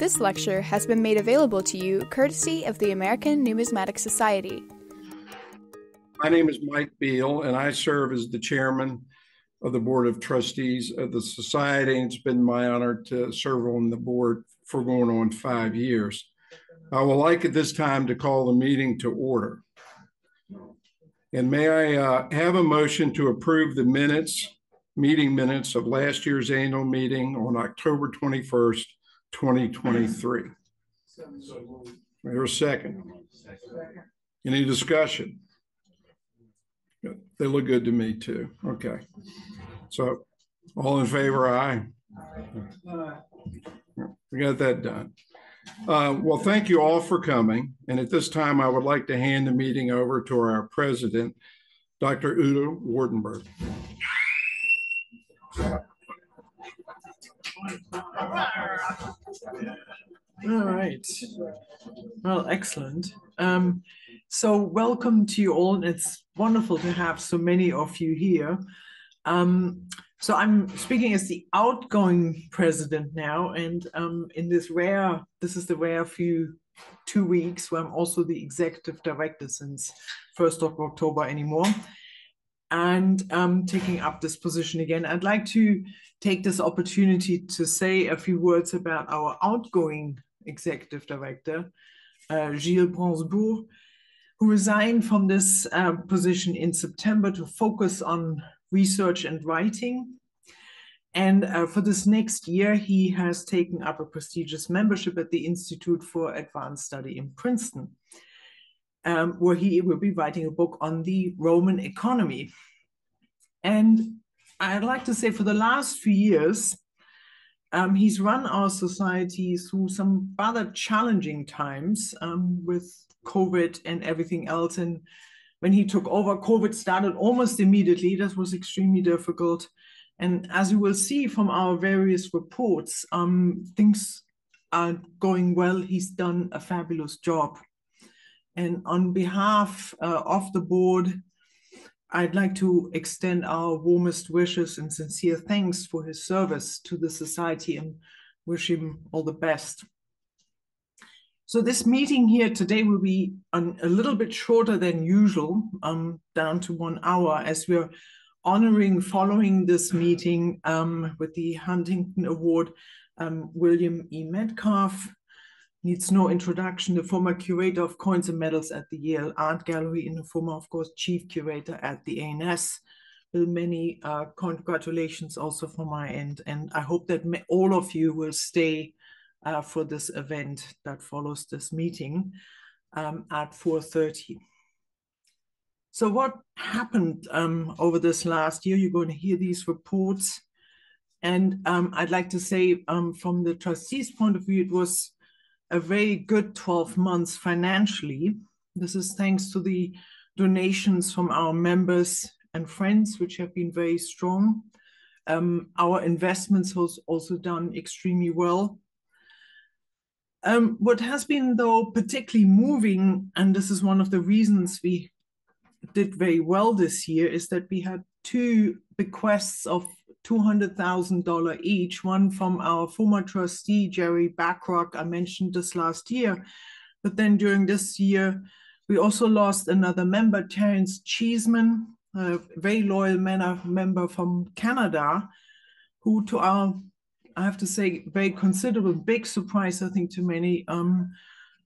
This lecture has been made available to you courtesy of the American Numismatic Society. My name is Mike Beal, and I serve as the chairman of the Board of Trustees of the Society. It's been my honor to serve on the board for going on five years. I would like at this time to call the meeting to order. And may I uh, have a motion to approve the minutes, meeting minutes of last year's annual meeting on October 21st, 2023? There's a second. Any discussion? They look good to me too. Okay. So all in favor, aye. We got that done. Uh, well, thank you all for coming. And at this time, I would like to hand the meeting over to our president, Dr. Ute Wartenberg. All right. Well, excellent. Um, so welcome to you all. And it's wonderful to have so many of you here. Um, so I'm speaking as the outgoing president now, and um, in this rare, this is the rare few two weeks where I'm also the executive director since 1st of October anymore, and um, taking up this position again. I'd like to take this opportunity to say a few words about our outgoing executive director, uh, Gilles Bransbourg, who resigned from this uh, position in September to focus on research and writing. And uh, for this next year, he has taken up a prestigious membership at the Institute for Advanced Study in Princeton, um, where he will be writing a book on the Roman economy. And I'd like to say for the last few years, um, he's run our society through some rather challenging times um, with COVID and everything else. And when he took over, COVID started almost immediately. That was extremely difficult. And as you will see from our various reports, um, things are going well. He's done a fabulous job. And on behalf uh, of the board, I'd like to extend our warmest wishes and sincere thanks for his service to the society and wish him all the best. So this meeting here today will be an, a little bit shorter than usual, um, down to one hour, as we're honoring following this meeting um, with the Huntington Award, um, William E. Metcalf. Needs no introduction, the former curator of coins and medals at the Yale Art Gallery and the former, of course, chief curator at the ANS. Well, many uh, congratulations also from my end. And I hope that all of you will stay uh, for this event that follows this meeting um, at 4.30. So what happened um, over this last year? You're going to hear these reports. And um, I'd like to say um, from the trustees' point of view, it was a very good 12 months financially. This is thanks to the donations from our members and friends, which have been very strong. Um, our investments was also done extremely well. Um, what has been, though, particularly moving, and this is one of the reasons we did very well this year, is that we had two bequests of $200,000 each, one from our former trustee, Jerry Bacharach. I mentioned this last year. But then during this year, we also lost another member, Terence Cheeseman, a very loyal member from Canada, who to our I have to say, very considerable, big surprise, I think, to many, um,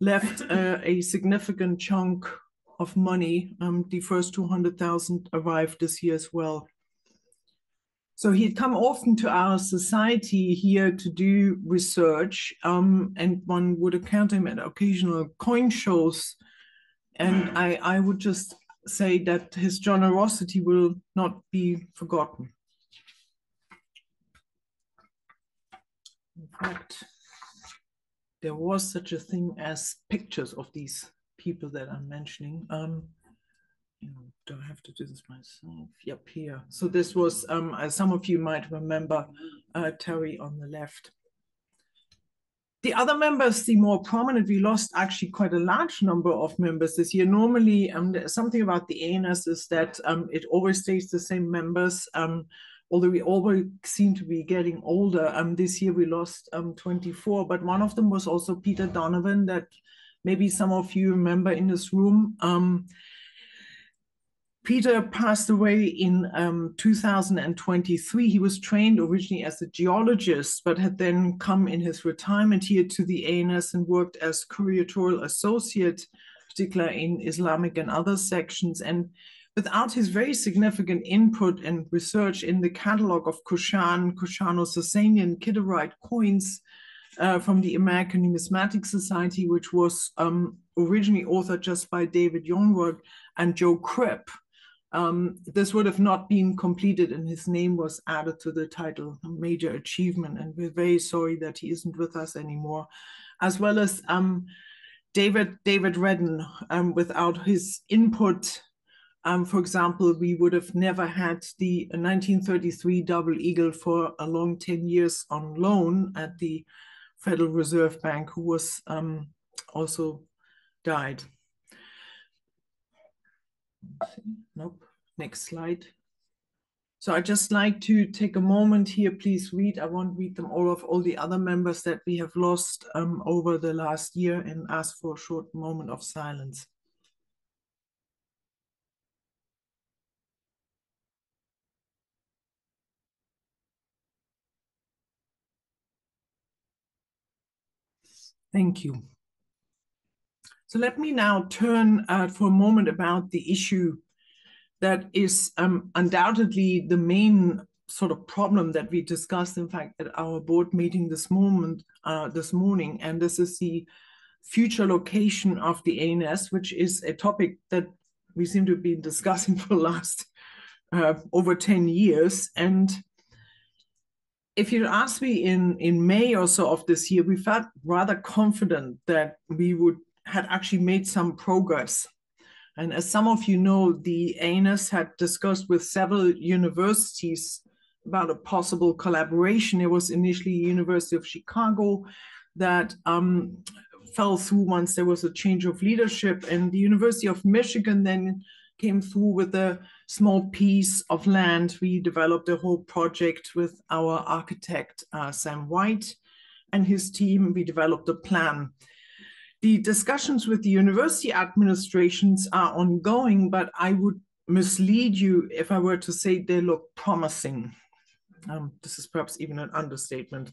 left uh, a significant chunk of money. Um, the first 200,000 arrived this year as well. So he'd come often to our society here to do research, um, and one would encounter him at occasional coin shows. And I, I would just say that his generosity will not be forgotten. In fact, there was such a thing as pictures of these people that I'm mentioning. Um, you know, do I have to do this myself? Yep, here. So this was, um, as some of you might remember, uh, Terry on the left. The other members, the more prominent, we lost actually quite a large number of members this year. Normally, um, something about the ANS is that um, it always stays the same members. Um, although we always seem to be getting older. Um, this year we lost um 24, but one of them was also Peter Donovan that maybe some of you remember in this room. Um, Peter passed away in um, 2023. He was trained originally as a geologist, but had then come in his retirement here to the ANS and worked as curatorial associate, particularly in Islamic and other sections. And without his very significant input and research in the catalog of Kushan, Kushano-Sasanian Kidarite coins uh, from the American Numismatic Society, which was um, originally authored just by David Jongeward and Joe Cribb, um, this would have not been completed and his name was added to the title, a major achievement. And we're very sorry that he isn't with us anymore, as well as um, David, David Redden, um, without his input, um, for example, we would have never had the 1933 double eagle for a long 10 years on loan at the Federal Reserve Bank, who was um, also died. Nope. Next slide. So I just like to take a moment here, please read. I won't read them all of all the other members that we have lost um, over the last year and ask for a short moment of silence. Thank you. So let me now turn uh, for a moment about the issue that is um, undoubtedly the main sort of problem that we discussed, in fact, at our board meeting this moment, uh, this morning, and this is the future location of the ANS, which is a topic that we seem to have been discussing for the last uh, over 10 years. And if you asked me in, in May or so of this year, we felt rather confident that we would had actually made some progress. And as some of you know, the ANS had discussed with several universities about a possible collaboration. It was initially University of Chicago that um, fell through once there was a change of leadership, and the University of Michigan then came through with a small piece of land. We developed a whole project with our architect, uh, Sam White, and his team. We developed a plan the discussions with the university administrations are ongoing, but I would mislead you if I were to say they look promising. Um, this is perhaps even an understatement.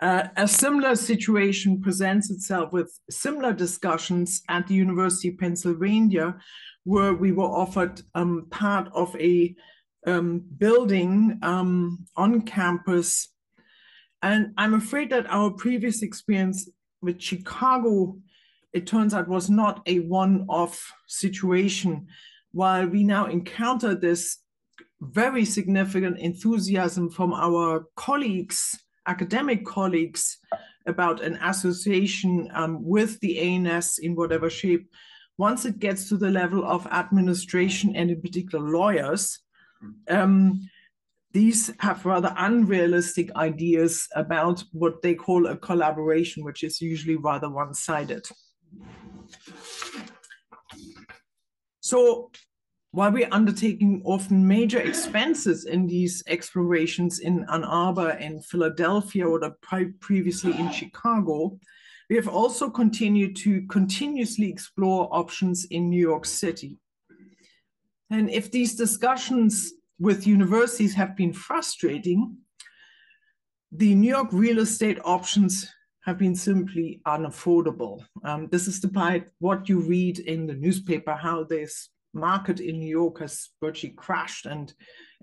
Uh, a similar situation presents itself with similar discussions at the University of Pennsylvania, where we were offered um, part of a um, building um, on campus. And I'm afraid that our previous experience with Chicago, it turns out was not a one-off situation. While we now encounter this very significant enthusiasm from our colleagues, academic colleagues, about an association um, with the ANS in whatever shape, once it gets to the level of administration and in particular lawyers, um, these have rather unrealistic ideas about what they call a collaboration, which is usually rather one-sided. So while we're undertaking often major expenses in these explorations in Ann Arbor and Philadelphia or previously in Chicago, we have also continued to continuously explore options in New York City. And if these discussions with universities have been frustrating, the New York real estate options have been simply unaffordable. Um, this is despite what you read in the newspaper, how this market in New York has virtually crashed and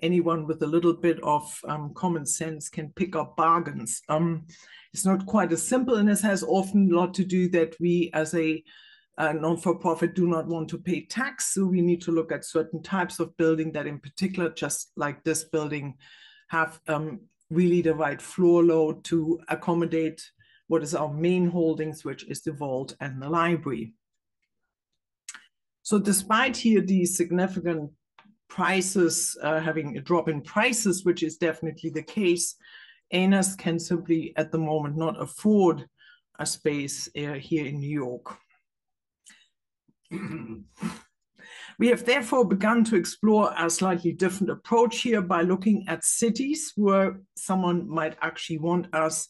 anyone with a little bit of um, common sense can pick up bargains. Um, it's not quite as simple and this has often a lot to do that we as a uh, non-for-profit do not want to pay tax. So we need to look at certain types of building that in particular, just like this building, have um, really the right floor load to accommodate what is our main holdings, which is the vault and the library. So despite here the significant prices, uh, having a drop in prices, which is definitely the case, ANS can simply at the moment not afford a space uh, here in New York. We have therefore begun to explore a slightly different approach here by looking at cities where someone might actually want us.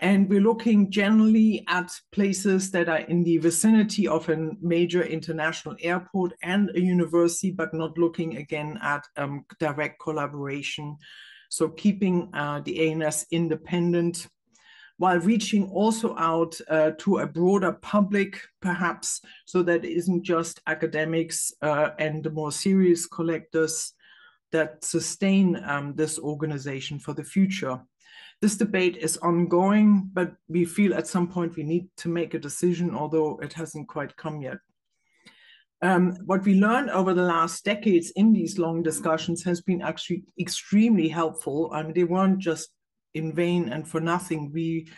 And we're looking generally at places that are in the vicinity of a major international airport and a university, but not looking again at um, direct collaboration. So keeping uh, the ANS independent while reaching also out uh, to a broader public, perhaps, so that it isn't just academics uh, and the more serious collectors that sustain um, this organization for the future. This debate is ongoing, but we feel at some point we need to make a decision, although it hasn't quite come yet. Um, what we learned over the last decades in these long discussions has been actually extremely helpful. I mean, they weren't just in vain and for nothing. We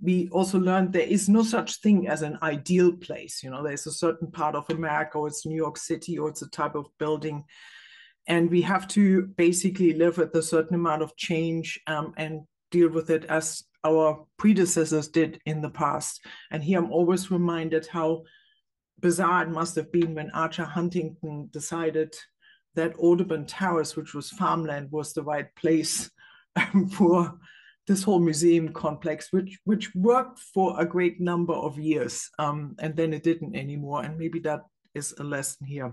we also learned there is no such thing as an ideal place. You know, there's a certain part of America, or it's New York City, or it's a type of building. And we have to basically live with a certain amount of change um, and deal with it as our predecessors did in the past. And here I'm always reminded how bizarre it must have been when Archer Huntington decided that Audubon Terrace, which was farmland, was the right place for this whole museum complex, which which worked for a great number of years, um, and then it didn't anymore. And maybe that is a lesson here.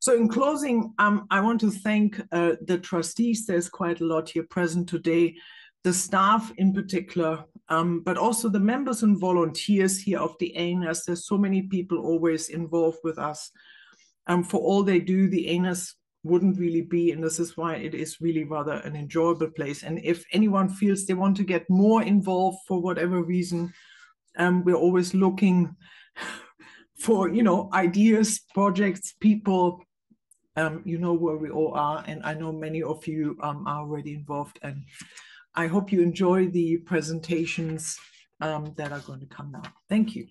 So in closing, um, I want to thank uh, the trustees. There's quite a lot here present today, the staff in particular, um, but also the members and volunteers here of the ANS. There's so many people always involved with us. Um, for all they do, the ANS wouldn't really be and this is why it is really rather an enjoyable place. And if anyone feels they want to get more involved for whatever reason um, we're always looking for you know ideas projects people um, you know where we all are and i know many of you um, are already involved and i hope you enjoy the presentations um, that are going to come now thank you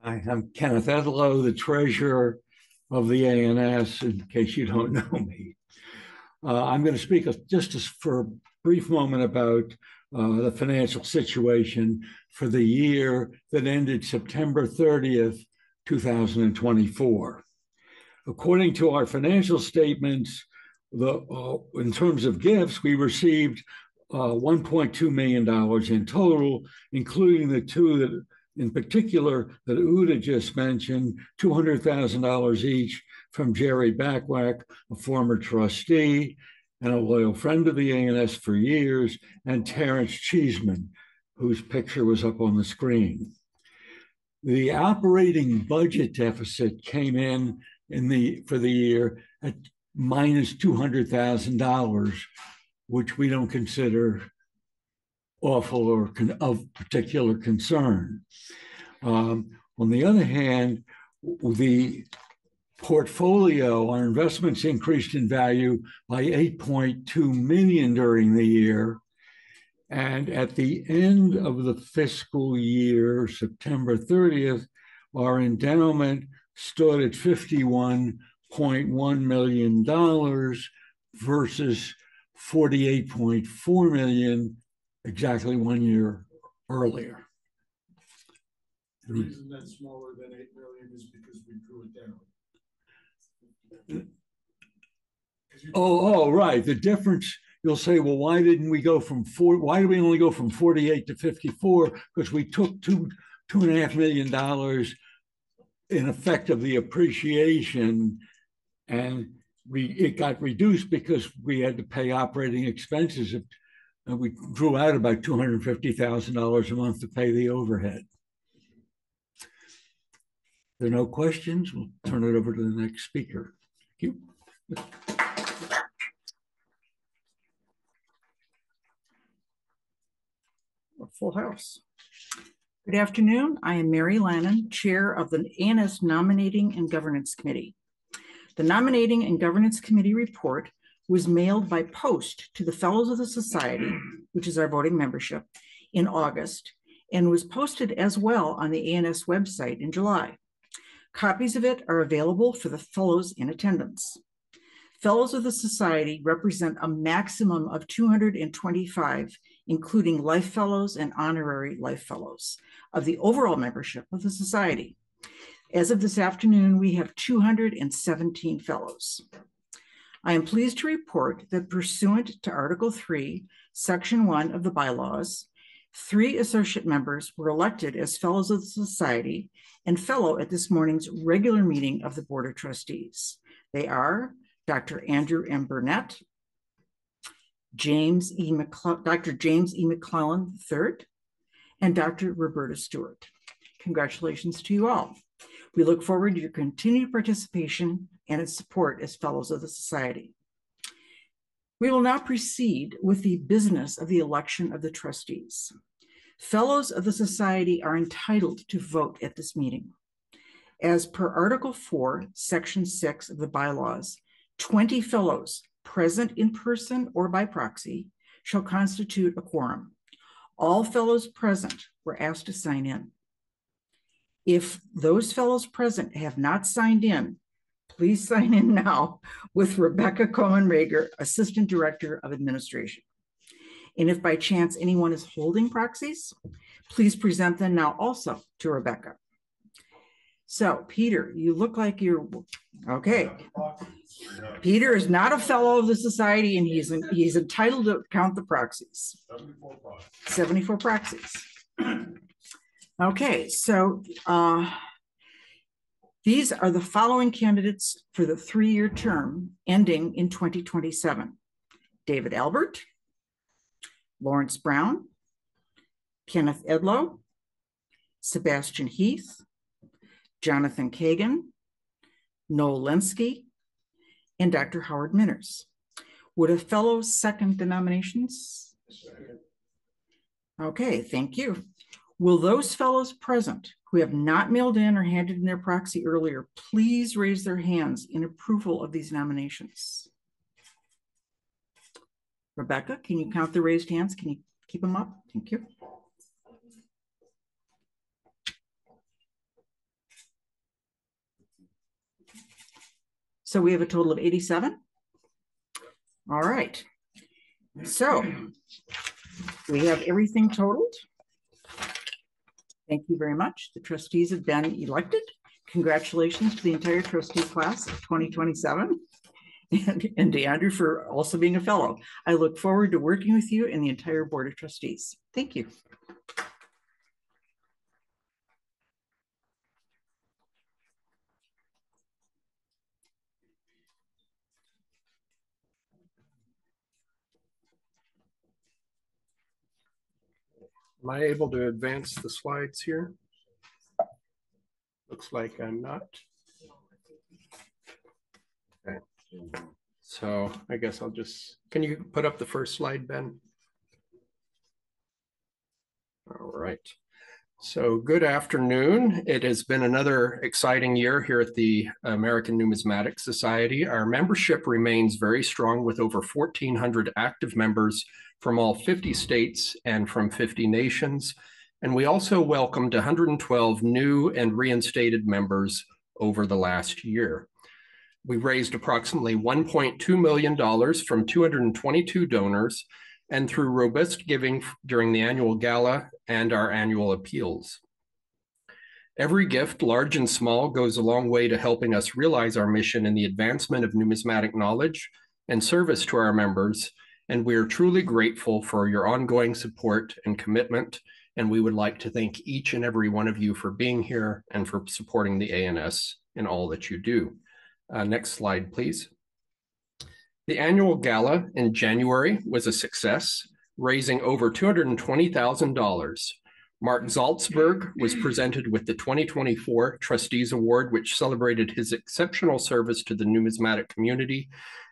Hi, I'm Kenneth Edlow, the treasurer of the ANS, in case you don't know me. Uh, I'm going to speak just for a brief moment about uh, the financial situation for the year that ended September 30th, 2024. According to our financial statements, the, uh, in terms of gifts, we received uh, $1.2 million in total, including the two that in particular that Ute just mentioned, $200,000 each from Jerry Bacharach, a former trustee and a loyal friend of the ANS for years, and Terrence Cheeseman, whose picture was up on the screen. The operating budget deficit came in in the for the year at minus $200,000, which we don't consider awful or con- of particular concern. Um, on the other hand, the portfolio, our investments increased in value by 8.2 million during the year. And at the end of the fiscal year, September 30th, our endowment stood at $51.1 million versus 48.4 million exactly one year earlier. The reason that's smaller than eight million is because we drew it down. Oh, oh, right. The difference, you'll say, well, why didn't we go from four? Why did we only go from 48 to 54? Because we took two, two and a half million dollars in effect of the appreciation and we it got reduced because we had to pay operating expenses of and we drew out about $250,000 a month to pay the overhead. There are no questions, we'll turn it over to the next speaker. Thank you. A full house. Good afternoon. I am Mary Lannon, Chair of the ANS Nominating and Governance Committee. The Nominating and Governance Committee report was mailed by post to the Fellows of the Society, which is our voting membership, in August, and was posted as well on the ANS website in July. Copies of it are available for the fellows in attendance. Fellows of the Society represent a maximum of 225, including Life Fellows and Honorary Life Fellows, of the overall membership of the Society. As of this afternoon, we have 217 Fellows. I am pleased to report that pursuant to Article 3, Section 1 of the bylaws, three associate members were elected as Fellows of the Society and Fellow at this morning's regular meeting of the Board of Trustees. They are Dr. Andrew M. Burnett, James E. McCle- Dr. James E. McClellan III, and Dr. Roberta Stewart. Congratulations to you all. We look forward to your continued participation and its support as Fellows of the Society. We will now proceed with the business of the election of the trustees. Fellows of the Society are entitled to vote at this meeting. As per Article 4, Section 6 of the bylaws, 20 fellows present in person or by proxy shall constitute a quorum. All fellows present were asked to sign in. If those fellows present have not signed in, please sign in now with Rebecca Cohen Rager, Assistant Director of Administration. And if by chance anyone is holding proxies, please present them now also to Rebecca. So Peter, you look like you're, okay. Peter is not a fellow of the society and he's, he's entitled to count the proxies. 74 proxies. Okay, so uh, these are the following candidates for the three-year term ending in 2027. David Albert, Lawrence Brown, Kenneth Edlow, Sebastian Heath, Jonathan Kagan, Noel Lenski, and Dr. Howard Minners. Would a fellow second the nominations? Okay, thank you. Will those fellows present who have not mailed in or handed in their proxy earlier, please raise their hands in approval of these nominations? Rebecca, can you count the raised hands? Can you keep them up? Thank you. So we have a total of 87. All right. So we have everything totaled. Thank you very much. The trustees have been elected. Congratulations to the entire trustee class of 2027 and, and to Andrew for also being a fellow. I look forward to working with you and the entire board of trustees. Thank you. Am I able to advance the slides here? Looks like I'm not. Okay. So I guess I'll just, can you put up the first slide, Ben? All right. So good afternoon. It has been another exciting year here at the American Numismatic Society. Our membership remains very strong with over 1,400 active members from all 50 states and from 50 nations. And we also welcomed 112 new and reinstated members over the last year. We raised approximately $1.2 million from 222 donors and through robust giving during the annual gala and our annual appeals. Every gift, large and small, goes a long way to helping us realize our mission in the advancement of numismatic knowledge and service to our members, and we are truly grateful for your ongoing support and commitment, and we would like to thank each and every one of you for being here and for supporting the ANS in all that you do. Uh, next slide, please. The annual gala in January was a success, raising over $220,000. Mark Salzberg was presented with the 2024 Trustees Award, which celebrated his exceptional service to the numismatic community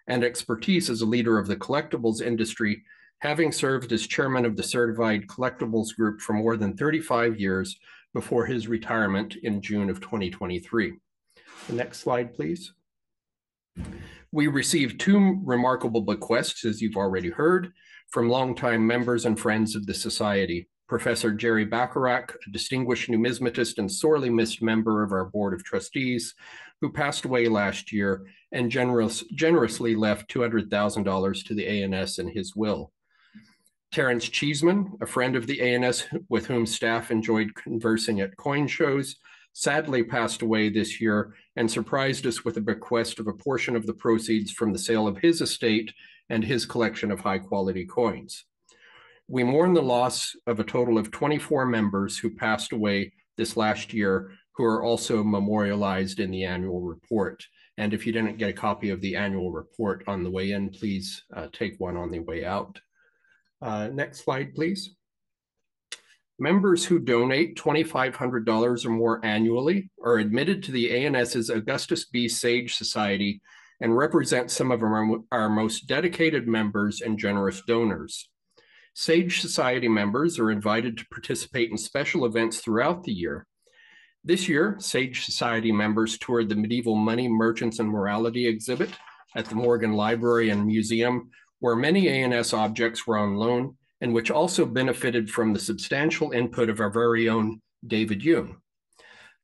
and expertise as a leader of the collectibles industry, having served as chairman of the Certified Collectibles Group for more than 35 years before his retirement in June of 2023. The next slide, please. We received two remarkable bequests, as you've already heard, from longtime members and friends of the Society. Professor Jerry Bacharach, a distinguished numismatist and sorely missed member of our Board of Trustees, who passed away last year and generous, generously left $200,000 to the ANS in his will. Terence Cheeseman, a friend of the ANS with whom staff enjoyed conversing at coin shows, sadly passed away this year and surprised us with a bequest of a portion of the proceeds from the sale of his estate and his collection of high quality coins. We mourn the loss of a total of 24 members who passed away this last year, who are also memorialized in the annual report. And if you didn't get a copy of the annual report on the way in, please uh, take one on the way out. Uh, next slide, please. Members who donate $2,500 or more annually are admitted to the ANS's Augustus B. Sage Society and represent some of our, our most dedicated members and generous donors. Sage Society members are invited to participate in special events throughout the year. This year, Sage Society members toured the Medieval Money, Merchants, and Morality exhibit at the Morgan Library and Museum, where many ANS objects were on loan and which also benefited from the substantial input of our very own David Yoon.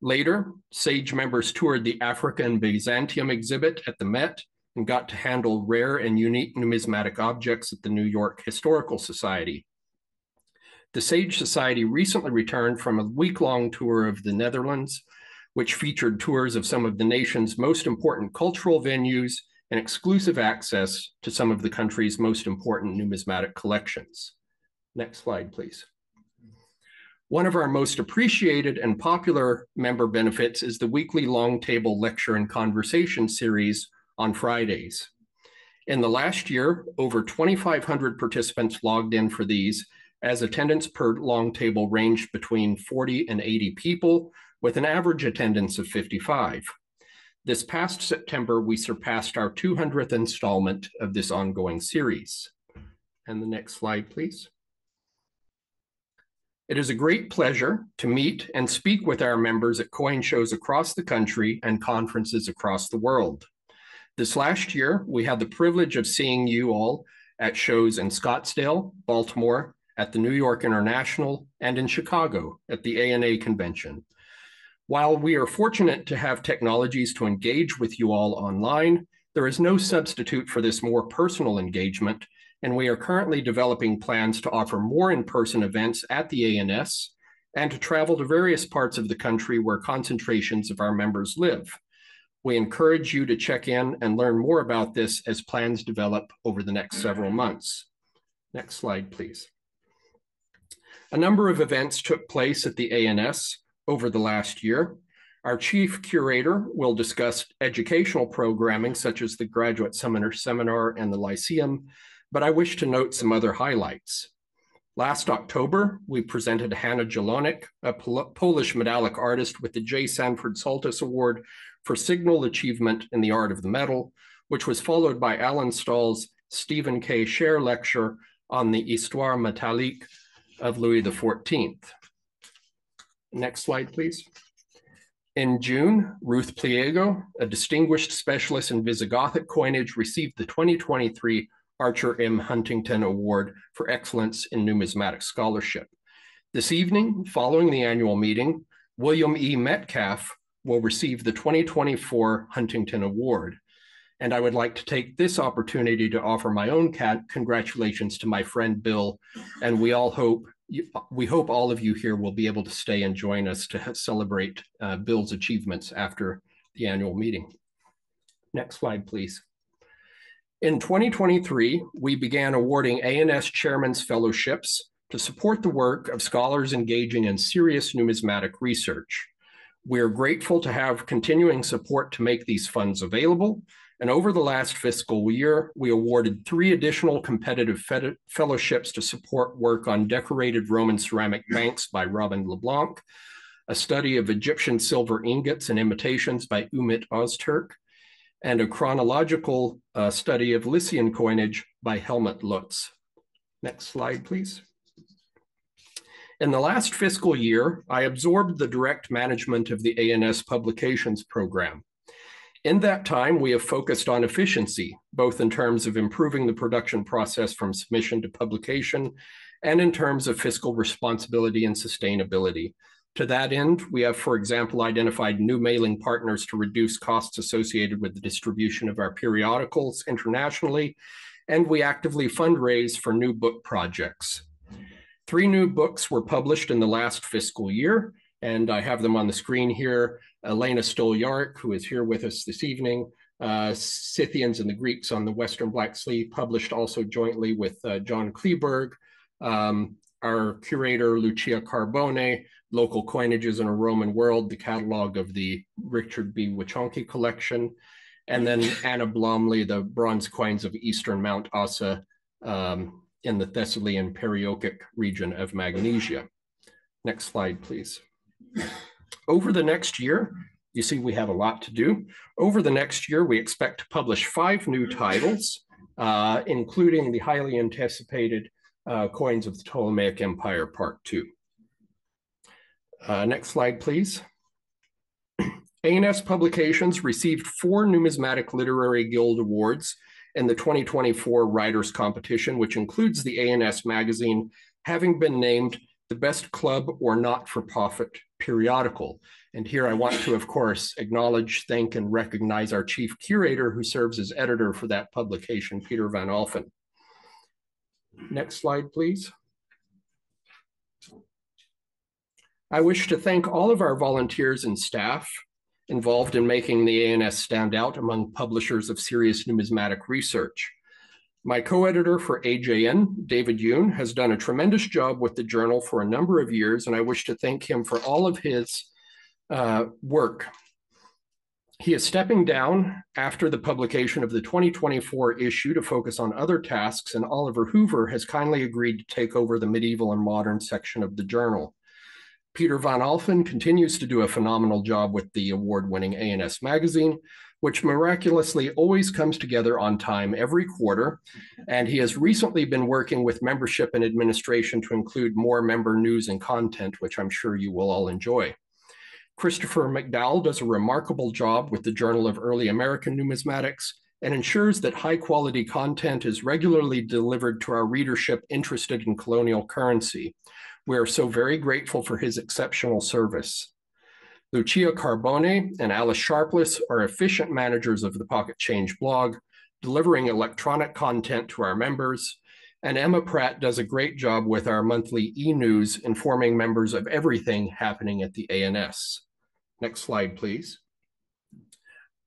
Later, SAGE members toured the Africa and Byzantium exhibit at the Met and got to handle rare and unique numismatic objects at the New York Historical Society. The SAGE Society recently returned from a week-long tour of the Netherlands, which featured tours of some of the nation's most important cultural venues and exclusive access to some of the country's most important numismatic collections. Next slide, please. One of our most appreciated and popular member benefits is the weekly long table lecture and conversation series on Fridays. In the last year, over 2,500 participants logged in for these as attendance per long table ranged between 40 and 80 people with an average attendance of 55. This past September, we surpassed our 200th installment of this ongoing series. And the next slide, please. It is a great pleasure to meet and speak with our members at coin shows across the country and conferences across the world. This last year, we had the privilege of seeing you all at shows in Scottsdale, Baltimore, at the New York International, and in Chicago at the ANA convention. While we are fortunate to have technologies to engage with you all online, there is no substitute for this more personal engagement and we are currently developing plans to offer more in-person events at the ANS and to travel to various parts of the country where concentrations of our members live. We encourage you to check in and learn more about this as plans develop over the next several months. Next slide, please. A number of events took place at the ANS over the last year. Our chief curator will discuss educational programming such as the Graduate Seminar Seminar and the Lyceum, but I wish to note some other highlights. Last October, we presented Hanna Jelonek, a Pol Polish medallic artist with the J. Sanford Saltus Award for signal achievement in the art of the medal, which was followed by Alan Stahl's Stephen K. Scher lecture on the Histoire métallique of Louis XIV. Next slide, please. In June, Ruth Pliego, a distinguished specialist in Visigothic coinage, received the 2023 Archer M. Huntington Award for Excellence in Numismatic Scholarship. This evening, following the annual meeting, William E. Metcalf will receive the 2024 Huntington Award. And I would like to take this opportunity to offer my own congratulations to my friend Bill. And we all hope, we hope all of you here will be able to stay and join us to celebrate uh, Bill's achievements after the annual meeting. Next slide, please. In 2023, we began awarding ANS Chairman's Fellowships to support the work of scholars engaging in serious numismatic research. We are grateful to have continuing support to make these funds available. And over the last fiscal year, we awarded three additional competitive fellowships to support work on decorated Roman ceramic banks by Robin LeBlanc, a study of Egyptian silver ingots and imitations by Umit Ozturk, and a chronological uh, study of Lycian coinage by Helmut Lutz. Next slide, please. In the last fiscal year, I absorbed the direct management of the ANS publications program. In that time, we have focused on efficiency, both in terms of improving the production process from submission to publication and in terms of fiscal responsibility and sustainability. To that end, we have, for example, identified new mailing partners to reduce costs associated with the distribution of our periodicals internationally, and we actively fundraise for new book projects. Three new books were published in the last fiscal year, and I have them on the screen here. Elena Stolyarik, who is here with us this evening, uh, Scythians and the Greeks on the Western Black Sea, published also jointly with uh, John Kleeberg. Um, our curator, Lucia Carbone, Local Coinages in a Roman World, the catalog of the Richard B. Witschonke collection. And then Anna Blomley, the bronze coins of Eastern Mount Ossa um, in the Thessalian Periokic region of Magnesia. Next slide, please. Over the next year, you see we have a lot to do. Over the next year, we expect to publish five new titles, uh, including the highly anticipated uh, Coins of the Ptolemaic Empire Part 2. Uh, next slide, please. ANS Publications received four Numismatic Literary Guild Awards in the 2024 Writers Competition, which includes the ANS magazine having been named the best club or not-for-profit periodical. And here I want to, of course, acknowledge, thank, and recognize our chief curator who serves as editor for that publication, Peter Van Alfen. Next slide, please. I wish to thank all of our volunteers and staff involved in making the ANS stand out among publishers of serious numismatic research. My co-editor for AJN, David Yoon, has done a tremendous job with the journal for a number of years, and I wish to thank him for all of his uh, work. He is stepping down after the publication of the 2024 issue to focus on other tasks, and Oliver Hoover has kindly agreed to take over the medieval and modern section of the journal. Peter van Alfen continues to do a phenomenal job with the award-winning ANS magazine, which miraculously always comes together on time every quarter. And he has recently been working with membership and administration to include more member news and content, which I'm sure you will all enjoy. Christopher McDowell does a remarkable job with the Journal of Early American Numismatics and ensures that high quality content is regularly delivered to our readership interested in colonial currency. We are so very grateful for his exceptional service. Lucia Carbone and Alice Sharpless are efficient managers of the Pocket Change blog, delivering electronic content to our members. And Emma Pratt does a great job with our monthly e-news, informing members of everything happening at the ANS. Next slide, please.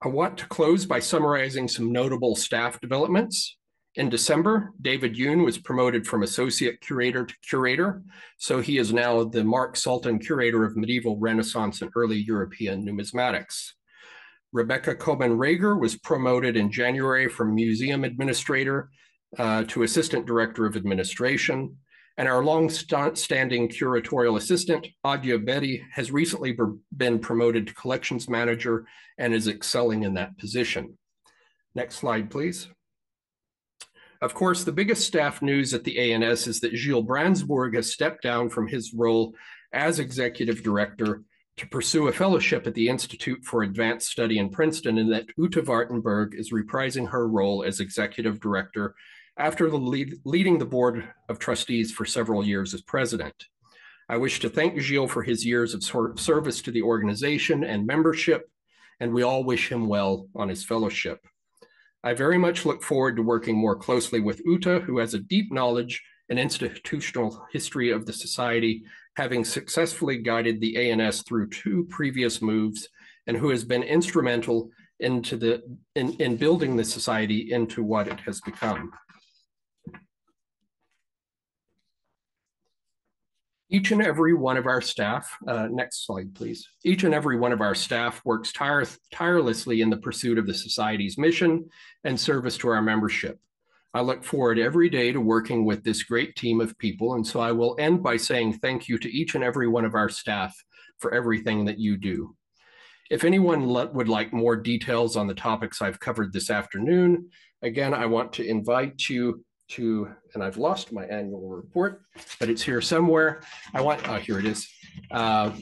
I want to close by summarizing some notable staff developments. In December, David Yoon was promoted from associate curator to curator, so he is now the Mark Sultan Curator of Medieval Renaissance and Early European Numismatics. Rebecca Cohen Rager was promoted in January from Museum Administrator uh, to Assistant Director of Administration. And our long-standing curatorial assistant, Adya Betty, has recently been promoted to Collections Manager and is excelling in that position. Next slide, please. Of course, the biggest staff news at the ANS is that Gilles Bransbourg has stepped down from his role as executive director to pursue a fellowship at the Institute for Advanced Study in Princeton, and that Ute Wartenberg is reprising her role as executive director after the lead, leading the board of trustees for several years as president. I wish to thank Gilles for his years of service to the organization and membership, and we all wish him well on his fellowship. I very much look forward to working more closely with Ute, who has a deep knowledge and institutional history of the society, having successfully guided the ANS through two previous moves, and who has been instrumental into the in, in building the society into what it has become. Each and every one of our staff, uh, next slide, please. Each and every one of our staff works tire tirelessly in the pursuit of the Society's mission and service to our membership. I look forward every day to working with this great team of people. And so I will end by saying thank you to each and every one of our staff for everything that you do. If anyone would like more details on the topics I've covered this afternoon, again, I want to invite you to, and I've lost my annual report, but it's here somewhere. I want, oh, here it is. Uh,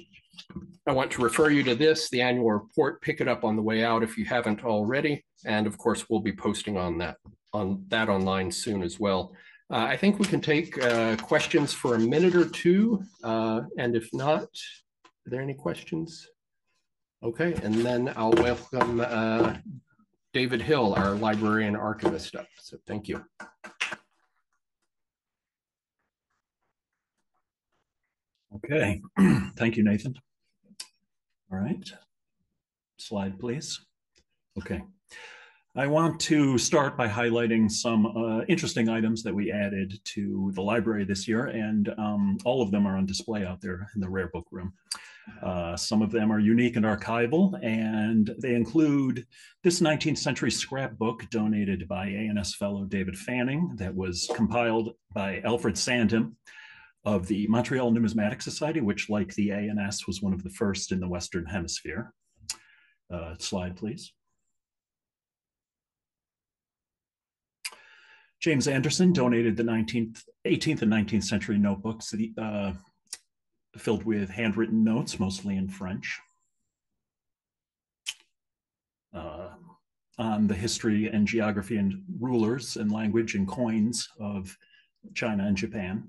I want to refer you to this, the annual report. Pick it up on the way out if you haven't already. And of course, we'll be posting on that on that online soon as well. Uh, I think we can take uh, questions for a minute or two. Uh, and if not, are there any questions? Okay, and then I'll welcome uh, David Hill, our librarian archivist up. So thank you. Okay, thank you, Nathan. All right, slide, please. Okay. I want to start by highlighting some uh, interesting items that we added to the library this year, and um, all of them are on display out there in the rare book room. Uh, some of them are unique and archival, and they include this 19th century scrapbook donated by ANS fellow David Fanning that was compiled by Alfred Sandham of the Montreal Numismatic Society, which, like the ANS, was one of the first in the Western Hemisphere. Uh, slide, please. James Anderson donated the 19th, 18th and 19th century notebooks uh, filled with handwritten notes, mostly in French, uh, on the history and geography and rulers and language and coins of China and Japan.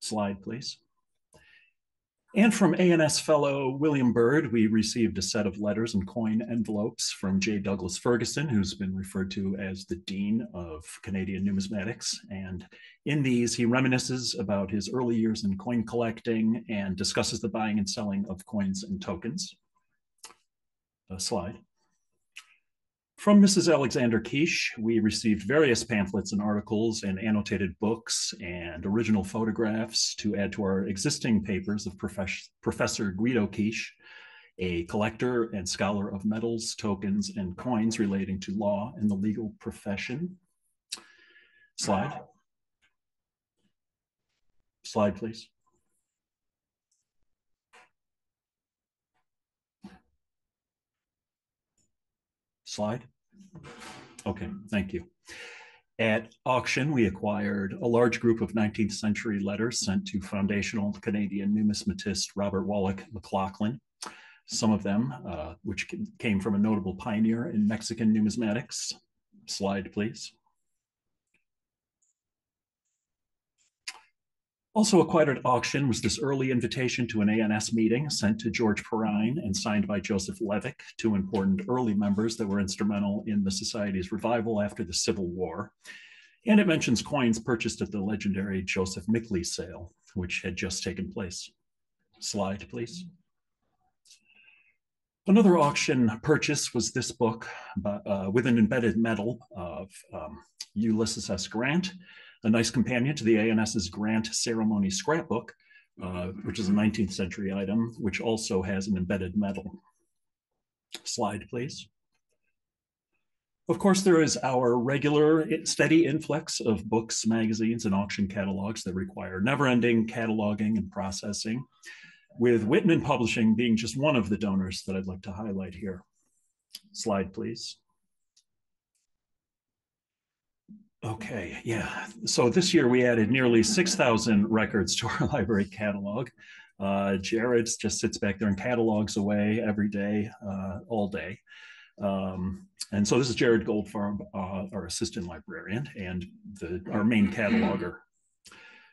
Slide, please. And from ANS fellow William Bird, we received a set of letters and coin envelopes from J. Douglas Ferguson, who's been referred to as the Dean of Canadian Numismatics. And in these, he reminisces about his early years in coin collecting and discusses the buying and selling of coins and tokens. A slide. From Mrs. Alexander Kisch, we received various pamphlets and articles and annotated books and original photographs to add to our existing papers of Profes Professor Guido Kisch, a collector and scholar of medals, tokens, and coins relating to law and the legal profession. Slide. Slide, please. Slide. Okay, thank you. At auction, we acquired a large group of 19th century letters sent to foundational Canadian numismatist Robert Wallace McLachlan. Some of them, uh, which came from a notable pioneer in Mexican numismatics. Slide, please. Also acquired at auction was this early invitation to an ANS meeting sent to George Perrine and signed by Joseph Levick, two important early members that were instrumental in the Society's revival after the Civil War. And it mentions coins purchased at the legendary Joseph Mickley sale, which had just taken place. Slide, please. Another auction purchase was this book uh, with an embedded medal of um, Ulysses S. Grant, a nice companion to the ANS's grant ceremony scrapbook, uh, which is a 19th century item, which also has an embedded medal. Slide, please. Of course, there is our regular steady influx of books, magazines, and auction catalogs that require never-ending cataloging and processing, with Whitman Publishing being just one of the donors that I'd like to highlight here. Slide, please. Okay, yeah. So this year we added nearly 6,000 records to our library catalog. Uh, Jared just sits back there and catalogs away every day, uh, all day. Um, and so this is Jared Goldfarb, uh, our assistant librarian and the, our main cataloger.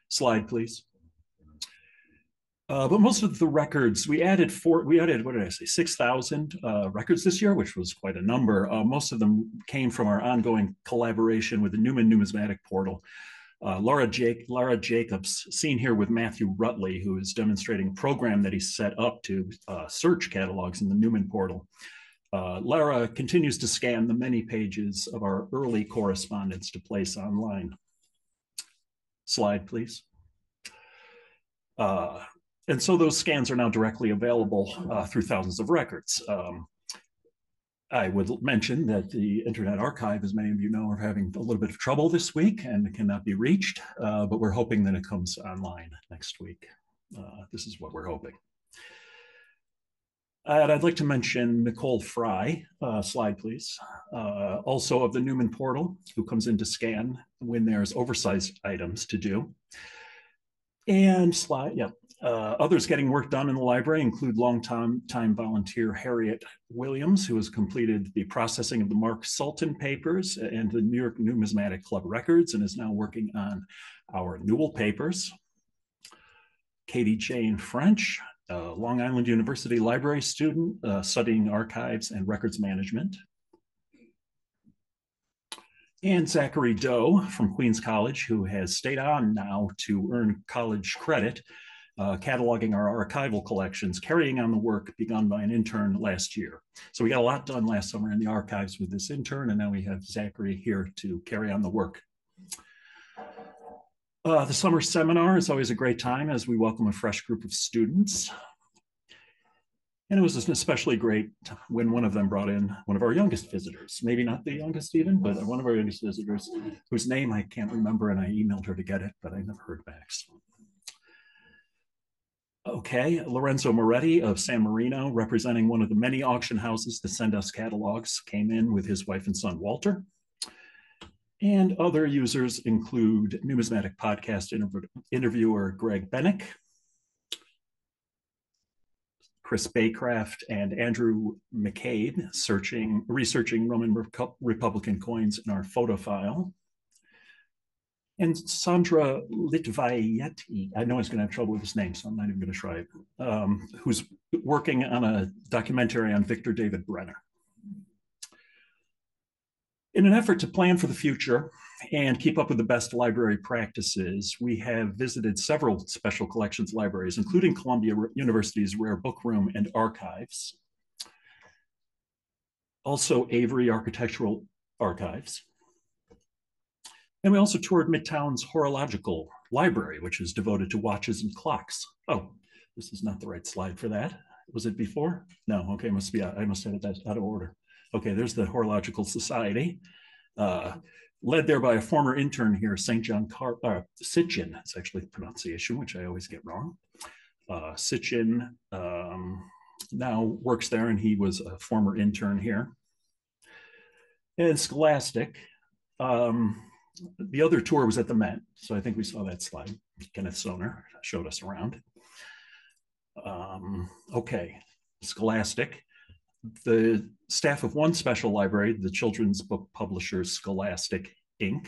Slide, please. Uh, but most of the records we added four, we added what did I say, six thousand uh, records this year, which was quite a number. Uh, most of them came from our ongoing collaboration with the Newman Numismatic Portal. Uh, Laura, Jake, Laura Jacobs, seen here with Matthew Rutley, who is demonstrating a program that he set up to uh, search catalogs in the Newman Portal. Uh, Lara continues to scan the many pages of our early correspondence to place online. Slide, please. Uh, and so those scans are now directly available uh, through thousands of records. Um, I would mention that the Internet Archive, as many of you know, are having a little bit of trouble this week and cannot be reached, uh, but we're hoping that it comes online next week. Uh, this is what we're hoping. And I'd like to mention Nicole Fry, uh, slide please, uh, also of the Newman portal, who comes in to scan when there's oversized items to do. And slide, yeah, Uh, others getting work done in the library include longtime time volunteer Harriet Williams, who has completed the processing of the Mark Salton papers and the New York Numismatic Club records and is now working on our Newell papers. Katie Jane French, Long Island University library student uh, studying archives and records management. And Zachary Doe from Queens College, who has stayed on now to earn college credit uh, cataloging our archival collections, carrying on the work begun by an intern last year. So we got a lot done last summer in the archives with this intern, and now we have Zachary here to carry on the work. Uh, the summer seminar is always a great time as we welcome a fresh group of students. And it was especially great when one of them brought in one of our youngest visitors, maybe not the youngest even, but one of our youngest visitors, whose name I can't remember, and I emailed her to get it, but I never heard back. So. Okay, Lorenzo Moretti of San Marino, representing one of the many auction houses to send us catalogs, came in with his wife and son, Walter. And other users include numismatic podcast interviewer Greg Bennick, Chris Baycraft, and Andrew McCabe, searching, researching Roman Republican coins in our photo file and Sandra Litvayetti, I know he's going to have trouble with his name, so I'm not even going to try it, um, who's working on a documentary on Victor David Brenner. In an effort to plan for the future and keep up with the best library practices, we have visited several special collections libraries, including Columbia University's Rare Book Room and Archives, also Avery Architectural Archives, and we also toured Midtown's Horological Library, which is devoted to watches and clocks. Oh, this is not the right slide for that. Was it before? No, okay, must be, I must have it out of order. Okay, there's the Horological Society, uh, led there by a former intern here, St. John Car uh, Sitchin, it's actually the pronunciation, which I always get wrong. Uh, Sitchin um, now works there and he was a former intern here. And Scholastic, um, the other tour was at the Met, so I think we saw that slide. Kenneth Soner showed us around. Um, okay, Scholastic. The staff of one special library, the children's book publishers Scholastic Inc.,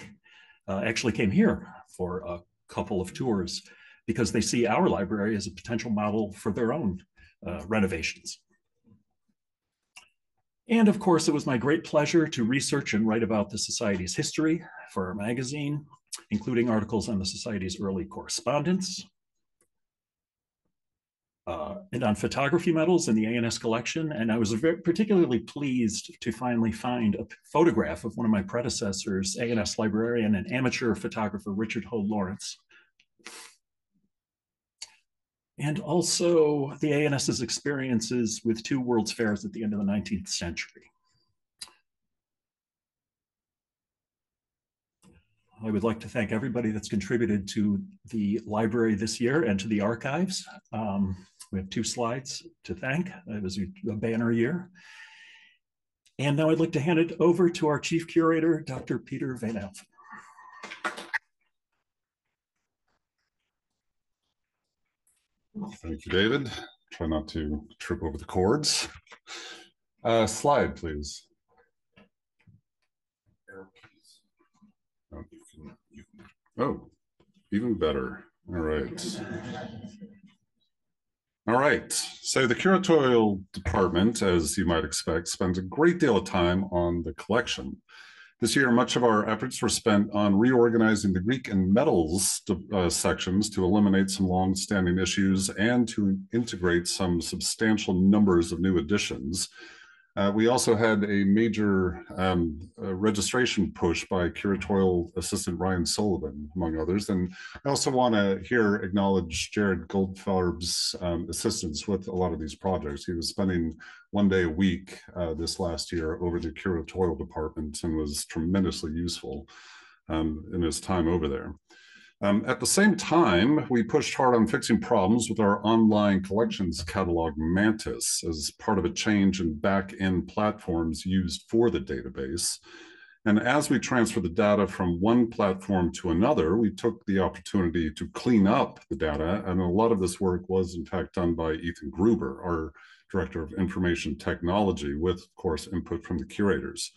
uh, actually came here for a couple of tours because they see our library as a potential model for their own uh, renovations. And of course, it was my great pleasure to research and write about the Society's history for our magazine, including articles on the Society's early correspondence, uh, and on photography medals in the ANS collection. And I was very, particularly pleased to finally find a photograph of one of my predecessors, ANS librarian and amateur photographer, Richard Hoe Lawrence, and also the ANS's experiences with two World's Fairs at the end of the 19th century. I would like to thank everybody that's contributed to the library this year and to the archives. Um, we have two slides to thank. It was a banner year. And now I'd like to hand it over to our chief curator, Dr. Peter Van Alfen. Thank you, David. Try not to trip over the cords. Uh, slide, please. Oh, oh, even better. All right. All right. So the curatorial department, as you might expect, spends a great deal of time on the collection. This year, much of our efforts were spent on reorganizing the Greek and medals uh, sections to eliminate some long-standing issues and to integrate some substantial numbers of new additions. Uh, we also had a major um, uh, registration push by curatorial assistant Ryan Sullivan, among others. And I also want to here acknowledge Jared Goldfarb's um, assistance with a lot of these projects. He was spending one day a week uh, this last year over the curatorial department and was tremendously useful um, in his time over there. Um, at the same time, we pushed hard on fixing problems with our online collections catalog Mantis as part of a change in back-end platforms used for the database. And as we transfer the data from one platform to another, we took the opportunity to clean up the data. And a lot of this work was in fact done by Ethan Gruber, our Director of Information Technology, with of course input from the curators.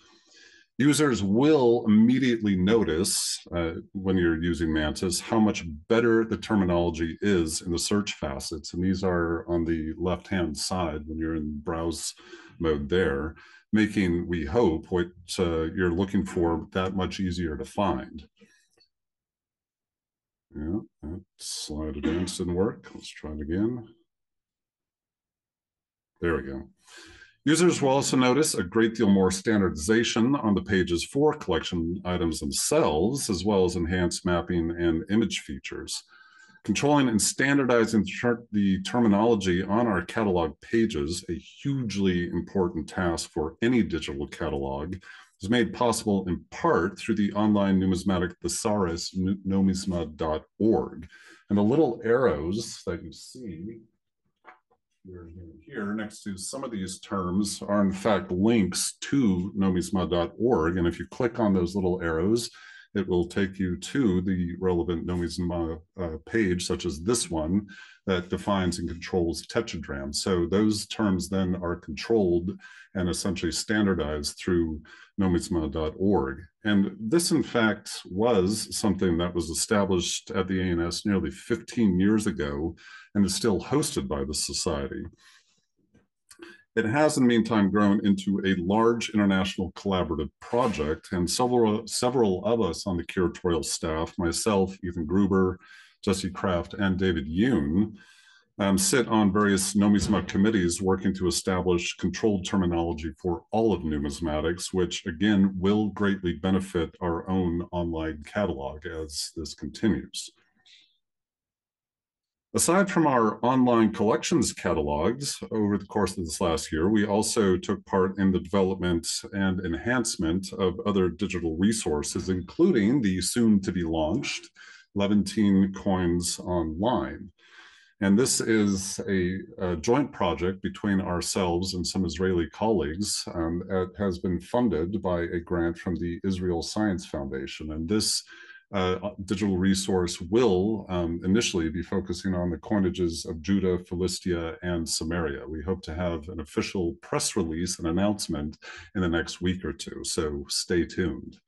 Users will immediately notice uh, when you're using Mantis how much better the terminology is in the search facets. And these are on the left-hand side when you're in browse mode there, making, we hope, what uh, you're looking for that much easier to find. Yeah, that slide advance didn't work. Let's try it again. There we go. Users will also notice a great deal more standardization on the pages for collection items themselves, as well as enhanced mapping and image features. Controlling and standardizing the terminology on our catalog pages, a hugely important task for any digital catalog, is made possible in part through the online numismatic thesaurus, nomisma.org. And the little arrows that you see here, next to some of these terms are in fact links to nomisma.org. And if you click on those little arrows, it will take you to the relevant nomisma uh, page, such as this one, that defines and controls tetradrachms. So those terms then are controlled and essentially standardized through nomisma.org. And this, in fact, was something that was established at the ANS nearly 15 years ago and is still hosted by the Society. It has, in the meantime, grown into a large international collaborative project, and several, several of us on the curatorial staff, myself, Ethan Gruber, Jesse Kraft, and David Yoon, um, sit on various numismatic committees working to establish controlled terminology for all of numismatics, which again will greatly benefit our own online catalog as this continues. Aside from our online collections catalogs over the course of this last year, we also took part in the development and enhancement of other digital resources, including the soon to be launched Levantine Coins Online. And this is a, a, joint project between ourselves and some Israeli colleagues. Um, it has been funded by a grant from the Israel Science Foundation. And this uh, digital resource will um, initially be focusing on the coinages of Judah, Philistia, and Samaria. We hope to have an official press release and announcement in the next week or two, so stay tuned.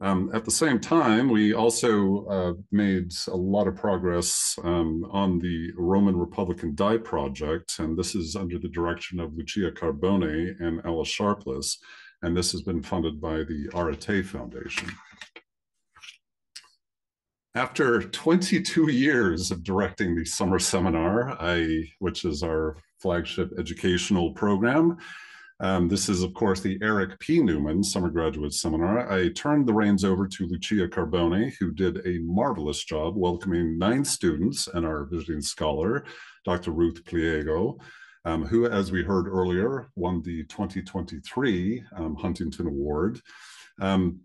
Um, at the same time, we also uh, made a lot of progress um, on the Roman Republican Die Project, and this is under the direction of Lucia Carbone and Alice Sharpless, and this has been funded by the Arete Foundation. After 22 years of directing the summer seminar, I, which is our flagship educational program, um, this is, of course, the Eric P. Newman Summer Graduate Seminar. I turned the reins over to Lucia Carbone, who did a marvelous job welcoming nine students and our visiting scholar, Dr. Ruth Pliego, um, who, as we heard earlier, won the 2023 um, Huntington Award um,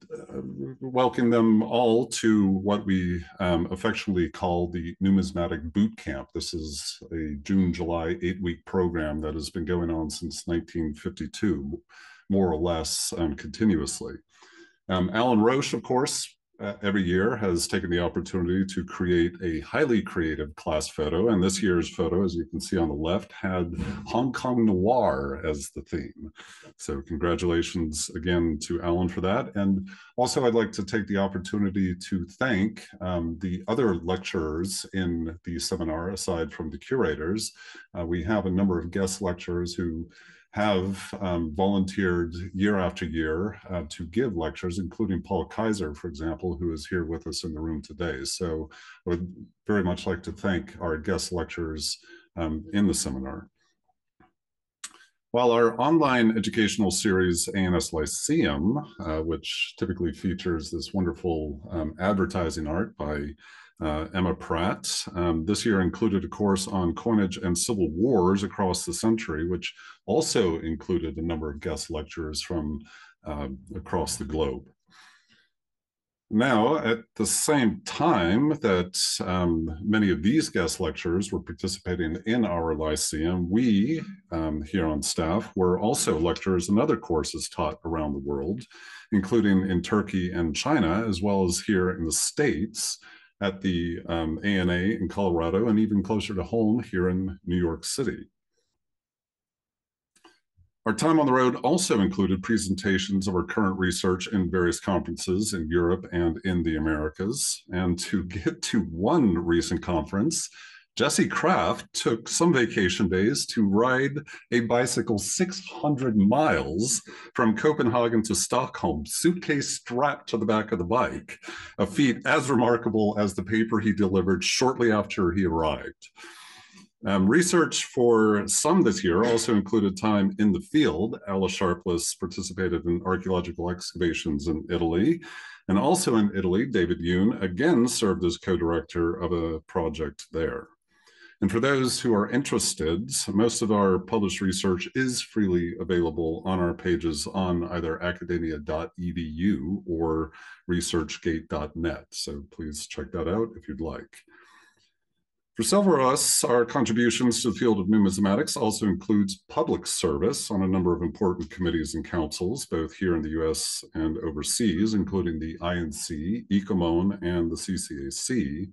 welcome them all to what we um, affectionately call the Numismatic Boot Camp. This is a June, July eight-week program that has been going on since 1952, more or less um, continuously. Um, Alan Roche, of course, uh, every year has taken the opportunity to create a highly creative class photo. And this year's photo, as you can see on the left, had Hong Kong Noir as the theme. So congratulations again to Alan for that. And also I'd like to take the opportunity to thank um, the other lecturers in the seminar, aside from the curators. Uh, we have a number of guest lecturers who have um, volunteered year after year uh, to give lectures, including Paul Kaiser, for example, who is here with us in the room today. So I would very much like to thank our guest lecturers um, in the seminar. While our online educational series, ANS Lyceum, uh, which typically features this wonderful um, advertising art by uh, Emma Pratt. Um, this year included a course on coinage and civil wars across the century, which also included a number of guest lecturers from uh, across the globe. Now, at the same time that um, many of these guest lecturers were participating in our Lyceum, we um, here on staff were also lecturers in other courses taught around the world, including in Turkey and China, as well as here in the States at the um, ANA in Colorado, and even closer to home here in New York City. Our time on the road also included presentations of our current research in various conferences in Europe and in the Americas. And to get to one recent conference, Jesse Kraft took some vacation days to ride a bicycle 600 miles from Copenhagen to Stockholm, suitcase strapped to the back of the bike, a feat as remarkable as the paper he delivered shortly after he arrived. Um, research for some this year also included time in the field. Alice Sharpless participated in archaeological excavations in Italy. And also in Italy, David Yoon again served as co-director of a project there. And for those who are interested, most of our published research is freely available on our pages on either academia.edu or researchgate.net. So please check that out if you'd like. For several of us, our contributions to the field of numismatics also includes public service on a number of important committees and councils, both here in the US and overseas, including the INC, ICOMON, and the CCAC.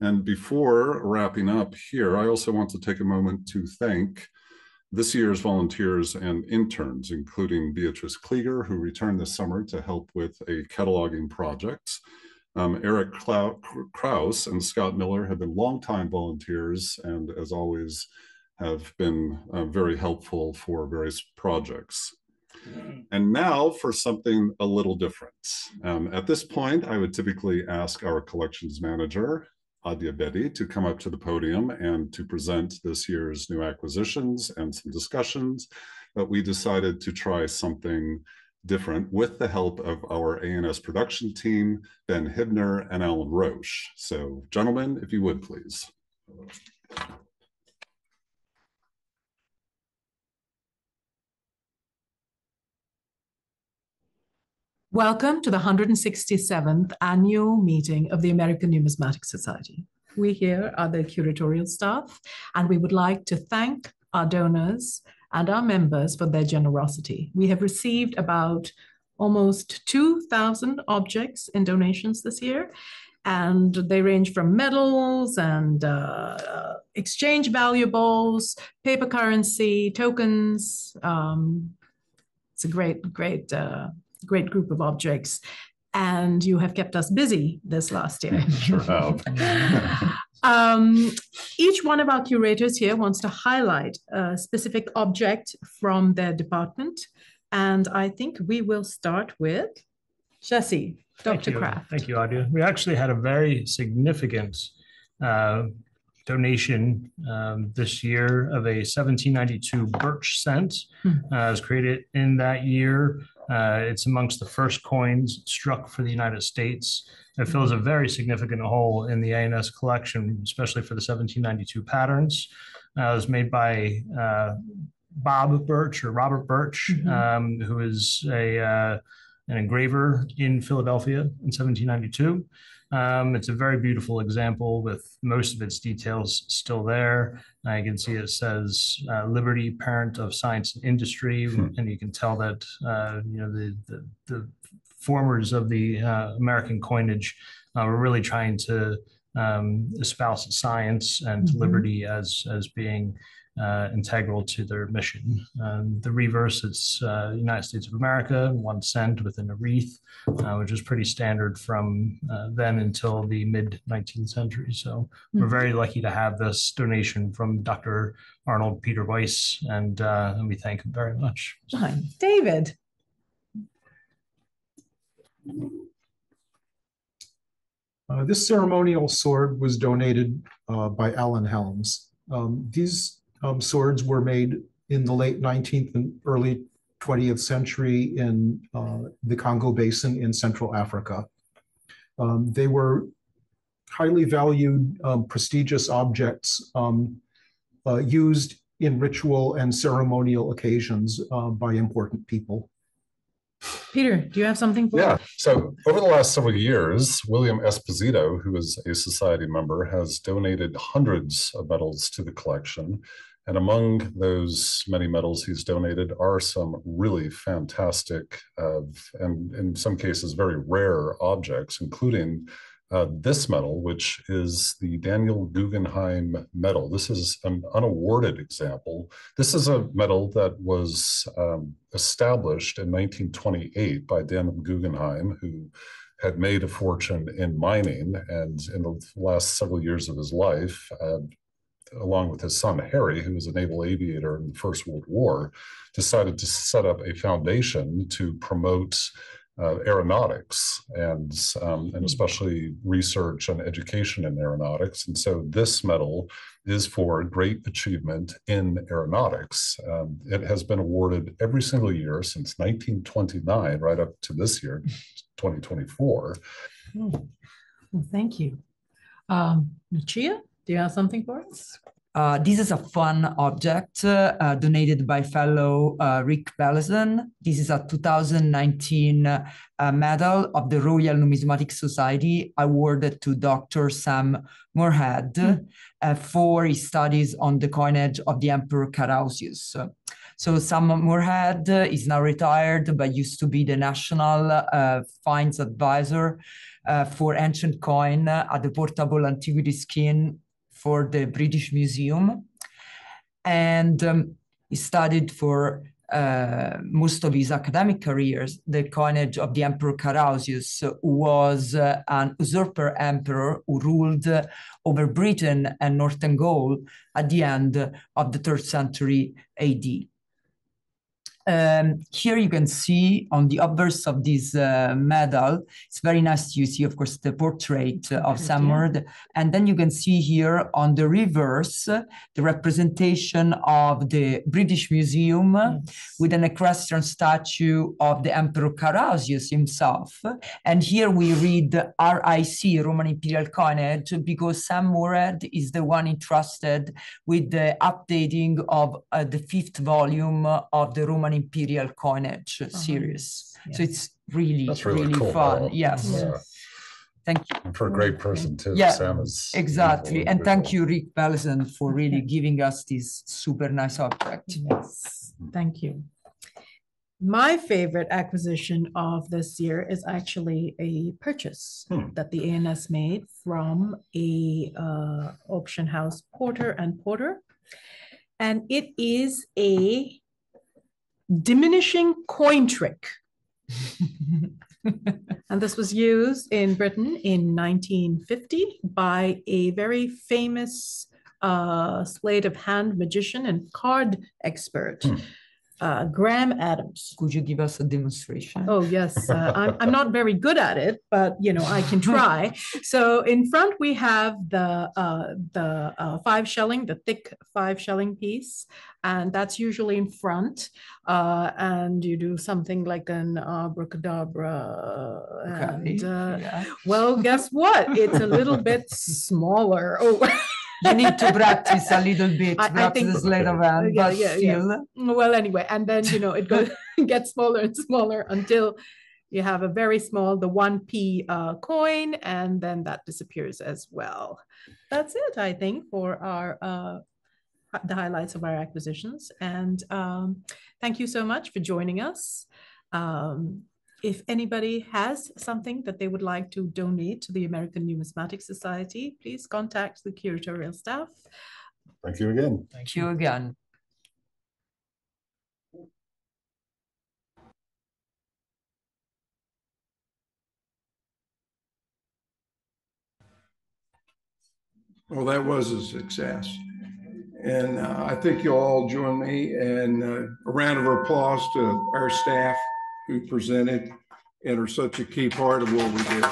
And before wrapping up here, I also want to take a moment to thank this year's volunteers and interns, including Beatrice Klieger, who returned this summer to help with a cataloging project, um, Eric Kraus and Scott Miller have been longtime volunteers and, as always, have been uh, very helpful for various projects. And now for something a little different. Um, at this point, I would typically ask our collections manager, Adia Betty, to come up to the podium and to present this year's new acquisitions and some discussions. But we decided to try something different with the help of our ANS production team, Ben Hibner and Alan Roche. So gentlemen, if you would please. Welcome to the 167th annual meeting of the American Numismatic Society. We here are the curatorial staff, and we would like to thank our donors and our members for their generosity. We have received about almost 2,000 objects in donations this year, and they range from medals and uh, exchange valuables, paper currency, tokens. Um, it's a great, great, uh, great group of objects. And you have kept us busy this last year. sure have. Um, each one of our curators here wants to highlight a specific object from their department. And I think we will start with Jesse, Dr. Thank Kraft. Thank you, Adia. We actually had a very significant uh, donation um, this year of a 1792 birch cent. Hmm. Uh, was created in that year. Uh, it's amongst the first coins struck for the United States. It fills a very significant hole in the ANS collection, especially for the 1792 patterns. Uh, it was made by uh, Bob Birch or Robert Birch, Mhm. um, who is a uh, an engraver in Philadelphia in 1792. Um, it's a very beautiful example with most of its details still there. I can see it says uh, Liberty, parent of science and industry, Hmm. and you can tell that uh, you know the the, the formers of the uh, American coinage uh, were really trying to um, espouse science and Mhm. liberty as as being uh, integral to their mission. Um, the reverse, is uh, United States of America, one cent within a wreath, uh, which was pretty standard from uh, then until the mid 19th century. So we're very lucky to have this donation from Dr. Arnold Peter Weiss, and, uh, and we thank him very much. Fine. David. Uh, this ceremonial sword was donated uh, by Alan Helms. Um, these um, swords were made in the late 19th and early 20th century in uh, the Congo Basin in Central Africa. Um, they were highly valued, um, prestigious objects um, uh, used in ritual and ceremonial occasions uh, by important people. Peter, do you have something for Yeah. So over the last several years, William Esposito, who is a society member, has donated hundreds of medals to the collection. And among those many medals he's donated are some really fantastic uh, and in some cases very rare objects, including uh, this medal, which is the Daniel Guggenheim Medal. This is an unawarded example. This is a medal that was um, established in 1928 by Daniel Guggenheim, who had made a fortune in mining and in the last several years of his life, along with his son Harry, who was a naval aviator in the First World War, decided to set up a foundation to promote uh, aeronautics and um, and especially research and education in aeronautics. And so this medal is for great achievement in aeronautics. Um, it has been awarded every single year since 1929, right up to this year, 2024. Oh, Well, thank you. Um, Lucia, do you have something for us? Uh, this is a fun object uh, donated by fellow uh, Rick Bellison. This is a 2019 uh, medal of the Royal Numismatic Society awarded to Dr. Sam Moorhead uh, for his studies on the coinage of the Emperor Carausius. So Sam Moorhead is now retired, but used to be the National uh, Finds Advisor uh, for ancient coin at the Portable Antiquities Scheme for the British Museum. And um, he studied for uh, most of his academic careers the coinage of the Emperor Carausius, who was uh, an usurper emperor who ruled uh, over Britain and Northern Gaul at the end of the third century AD. Um, here you can see on the obverse of this uh, medal, it's very nice. You see, of course, the portrait of Sam Moorhead. And then you can see here on the reverse, uh, the representation of the British Museum with an equestrian statue of the Emperor Carausius himself. And here we read RIC, Roman Imperial Coinage, because Sam Moorhead is the one entrusted with the updating of uh, the fifth volume of the Roman imperial coinage series. So it's really, That's really really, cool fun. medal. Yes. Yeah. Thank you. And for a great person too. Yeah, Sam is exactly. And thank you, Rick Bellison, for really giving us this super nice object. Yes, thank you. My favorite acquisition of this year is actually a purchase Hmm. that the ANS made from a uh, auction house, Potter and Potter. And it is a diminishing coin trick. And this was used in Britain in 1950 by a very famous uh, sleight of hand magician and card expert, uh, Graham Adams. Could you give us a demonstration? Oh, yes. Uh, I'm, I'm not very good at it, but you know, I can try. So in front, we have the, uh, the uh, five shilling, the thick five shilling piece. And that's usually in front. Uh, and you do something like an abracadabra. And, uh, yeah. well, guess what? It's a little bit smaller. Oh, You need to practice a little bit, I- I perhaps think- the sleight of Yeah, but yeah, yeah. still. Well, anyway, and then you know it goes gets smaller and smaller until you have a very small, the one p uh, coin, and then that disappears as well. That's it, I think, for our uh, the highlights of our acquisitions. And um, thank you so much for joining us. Um, if anybody has something that they would like to donate to the American Numismatic Society, please contact the curatorial staff. Thank you again. Thank you again. Well, that was a success. And uh, I think you'll all join me in uh, a round of applause to our staff who presented and are such a key part of what we do.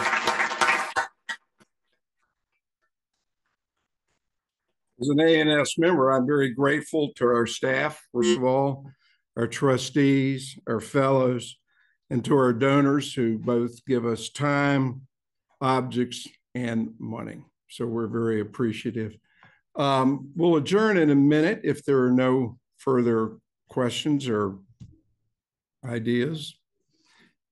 As an ANS member, I'm very grateful to our staff, first of all, our trustees, our fellows, and to our donors who both give us time, objects, and money. So we're very appreciative. Um, we'll adjourn in a minute if there are no further questions or ideas.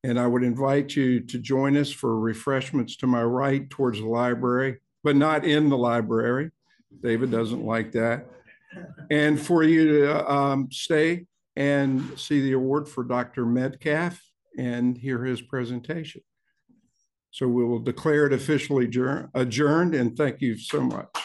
And I would invite you to join us for refreshments to my right towards the library, but not in the library. David doesn't like that. And for you to um, stay and see the award for Dr. Metcalf and hear his presentation. So we will declare it officially adjourned and thank you so much.